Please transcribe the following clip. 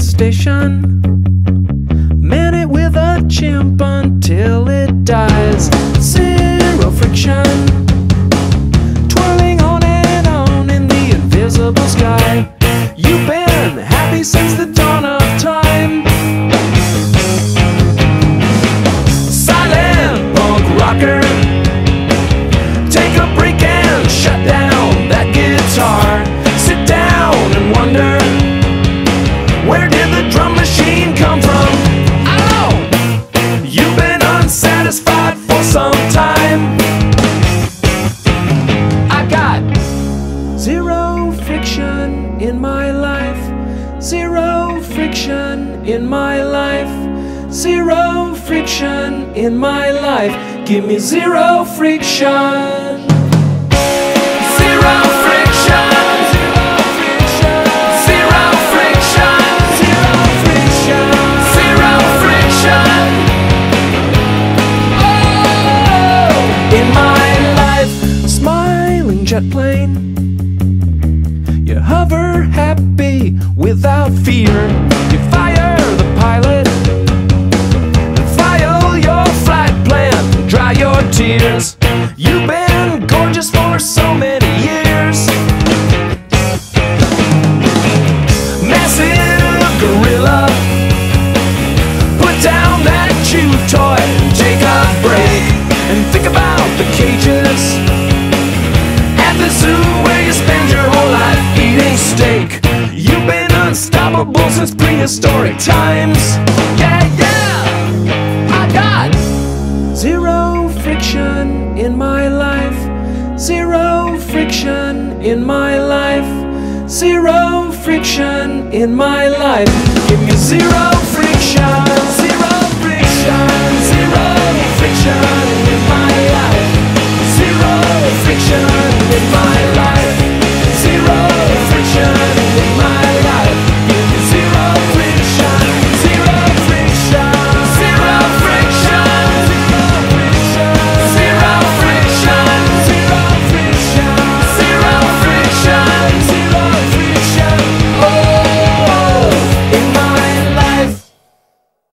station. Man it with a chimp until it dies. In my life. Zero friction in my life. Zero friction in my life. Give me zero friction. Zero friction. Zero friction. Zero friction. Zero friction. In my life, smiling jet plane. You hover happy without fear. You fire the pilot. File your flight plan. Dry your tears. You've been gorgeous for so many years. Massive gorilla. Put down that chew toy. Take a break and think about the cages prehistoric times. Yeah, yeah. I got zero friction in my life. Zero friction in my life. Zero friction in my life. Give me zero.